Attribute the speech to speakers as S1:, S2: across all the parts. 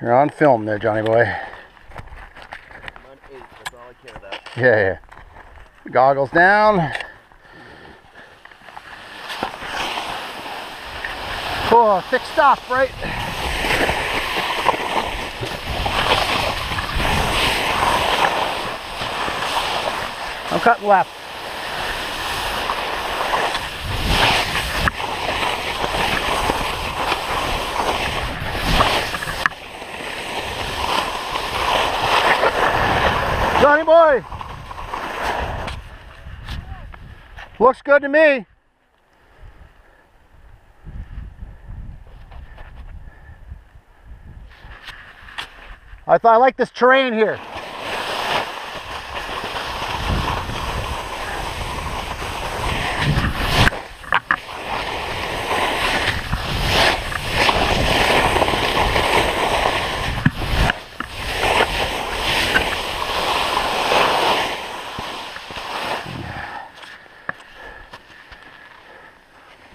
S1: You're on film there, Johnny boy.
S2: Eight.
S1: Yeah, yeah. Goggles down. Oh, thick stuff, right? I'm cutting left. Johnny boy. Looks good to me. I thought I like this terrain here.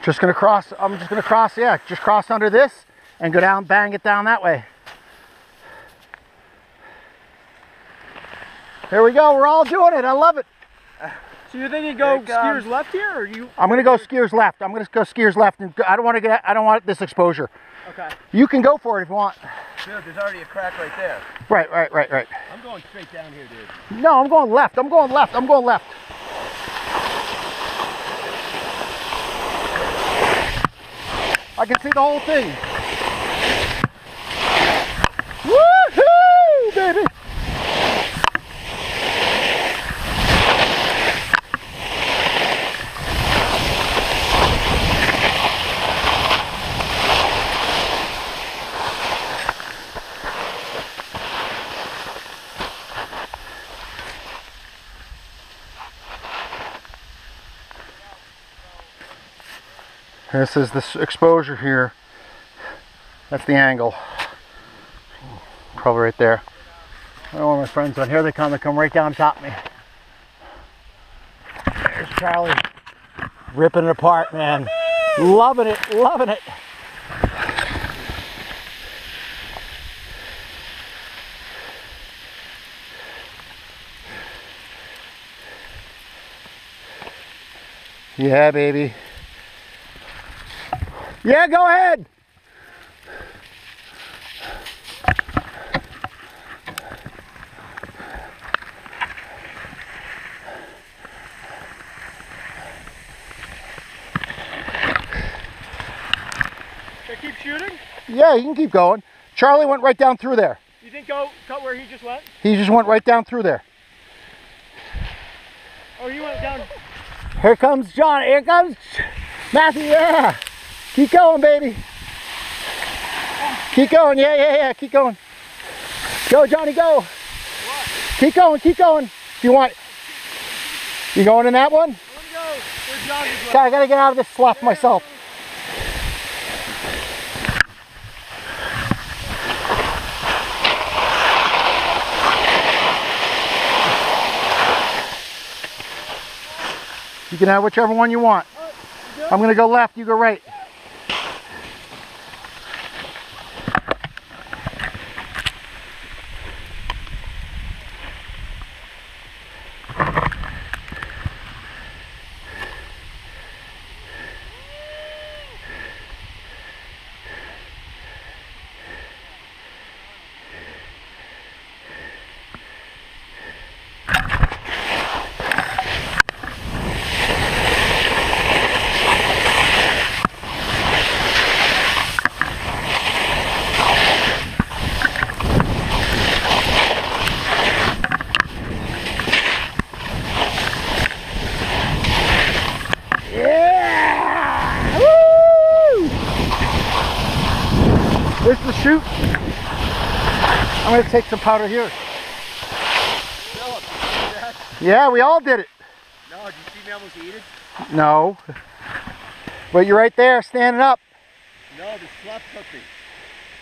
S1: Just gonna cross, I'm just gonna cross, yeah, just cross under this and go down, bang it down that way. Here we go, we're all doing it, I love it.
S3: So you think you go
S2: Here it comes.
S3: skiers left here, or you?
S1: I'm gonna go skiers left, I'm gonna go skiers left, and I don't wanna get, I don't want this exposure.
S3: Okay.
S1: You can go for it if you want.
S2: Dude, there's already a crack right there.
S1: Right, right, right, right.
S2: I'm going straight down here, dude.
S1: No, I'm going left, I'm going left, I'm going left. I can see the whole thing. Woohoo, baby! This is this exposure here. That's the angle. Probably right there. I don't want my friends on here. They come, they come right down top of me. There's Charlie. Ripping it apart, man. Loving it, loving it. Yeah, baby. Yeah, go ahead.
S3: Keep shooting.
S1: Yeah, you can keep going. Charlie went right down through there.
S3: You think go cut where he just went?
S1: He just went right down through there.
S3: Oh, he went down?
S1: Here comes John. Here comes Matthew. Yeah. Keep going, baby. Keep going. Yeah, yeah, yeah. Keep going. Go, Johnny, go. Keep going. Keep going. If you want. You going in that one? God, I gotta get out of this slough myself. You can have whichever one you want. I'm gonna go left, you go right. Yeah! Woo! This is the chute. I'm gonna take some powder here.
S2: Philip, you see that?
S1: Yeah, we all did it.
S2: No, did you see me almost eat it?
S1: No. But you're right there, standing up.
S2: No, the slough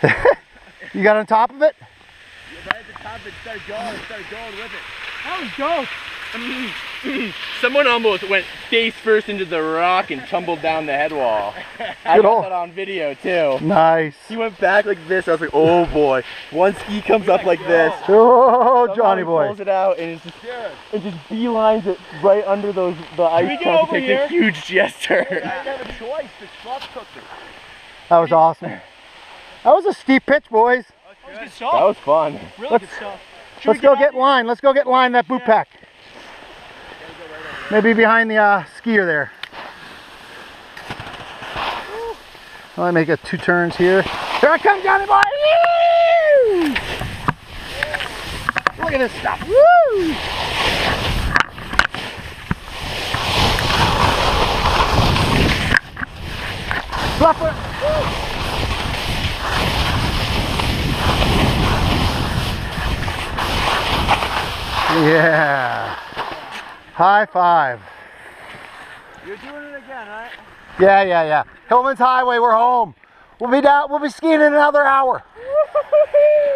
S2: took me.
S1: You got on top of it?
S2: Yeah, right at the top, it started going, it started going with it.
S3: That was dope. Mm.
S4: Someone almost went face first into the rock and tumbled down the head wall. I
S1: Good
S4: got
S1: ol'.
S4: that on video too.
S1: Nice.
S2: He went back like this. I was like, oh boy. One ski comes up like this.
S1: Oh,
S2: Somehow
S1: Johnny
S2: he
S1: boy.
S2: Pulls it out and it's just, it just beelines it right under those the ice
S3: we get over
S2: takes
S3: here?
S2: a huge gesture.
S3: didn't have a choice. The slough cooked it.
S1: That was awesome. That was a steep pitch, boys.
S3: That was good
S2: That was fun.
S3: Really good stuff.
S1: Let's go
S3: out
S1: get
S3: there?
S1: line. Let's go get line that boot
S3: Yeah.
S1: pack. Maybe behind the uh, skier there. Let me make it two turns here. Here I come, Johnny boy! Woo! Look at this stuff. Woo! Fluffer. Yeah. High five.
S3: You're doing it again, right?
S1: Yeah, yeah, yeah. Hillman's Highway, we're home. We'll be down, we'll be skiing in another hour.